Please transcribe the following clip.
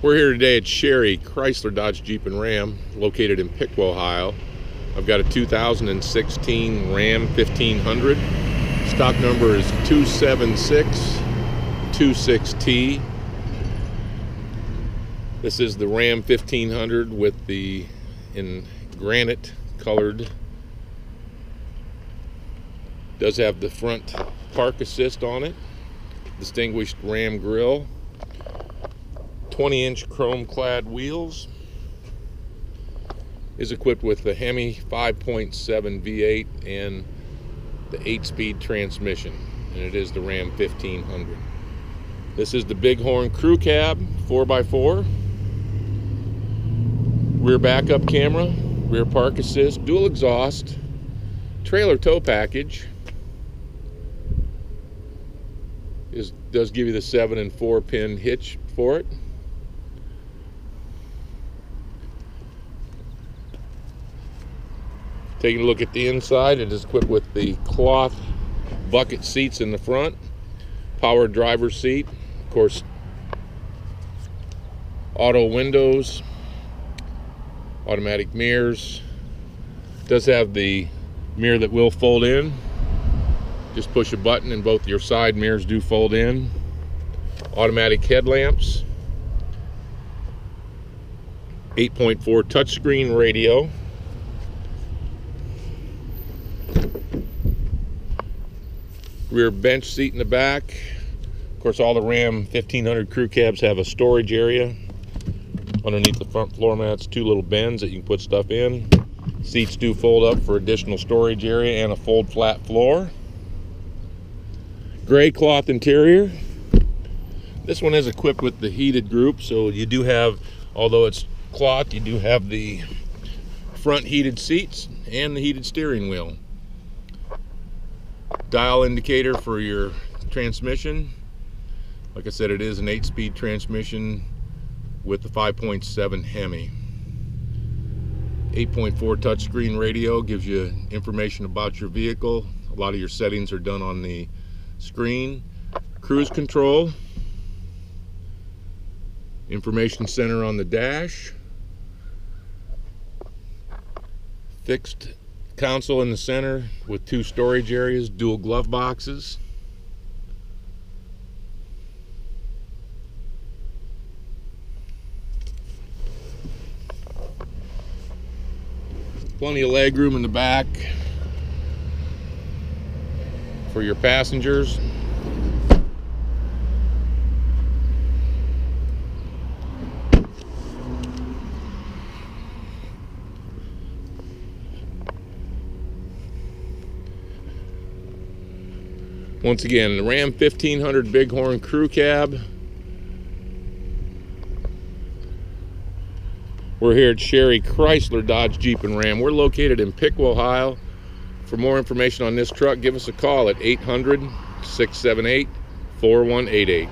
We're here today at Sherry Chrysler Dodge Jeep and Ram, located in Piqua, Ohio. I've got a 2016 Ram 1500. Stock number is 27626T. This is the Ram 1500 with the in granite colored. Does have the front park assist on it. Distinguished Ram grille 20 inch chrome clad wheels is equipped with the Hemi 5.7 V8 and the 8 speed transmission and it is the Ram 1500 this is the Big Horn crew cab 4x4 rear backup camera rear park assist dual exhaust trailer tow package is does give you the 7 and 4 pin hitch for it Taking a look at the inside, it is equipped with the cloth bucket seats in the front, power driver seat, of course, auto windows, automatic mirrors. does have the mirror that will fold in. Just push a button and both your side mirrors do fold in. Automatic headlamps. 8.4 touchscreen radio. Rear bench seat in the back. Of course, all the Ram 1500 crew cabs have a storage area underneath the front floor mats, two little bins that you can put stuff in. Seats do fold up for additional storage area and a fold flat floor. Gray cloth interior. This one is equipped with the heated group, so you do have, although it's cloth, you do have the front heated seats and the heated steering wheel dial indicator for your transmission. Like I said, it is an 8-speed transmission with the 5.7 Hemi. 8.4 touchscreen radio gives you information about your vehicle. A lot of your settings are done on the screen. Cruise control. Information center on the dash. Fixed console in the center with two storage areas, dual glove boxes. Plenty of leg room in the back for your passengers. Once again, the Ram 1500 Big Horn Crew Cab. We're here at Sherry Chrysler Dodge Jeep and Ram. We're located in Piqua, Ohio. For more information on this truck, give us a call at 800 678 4188.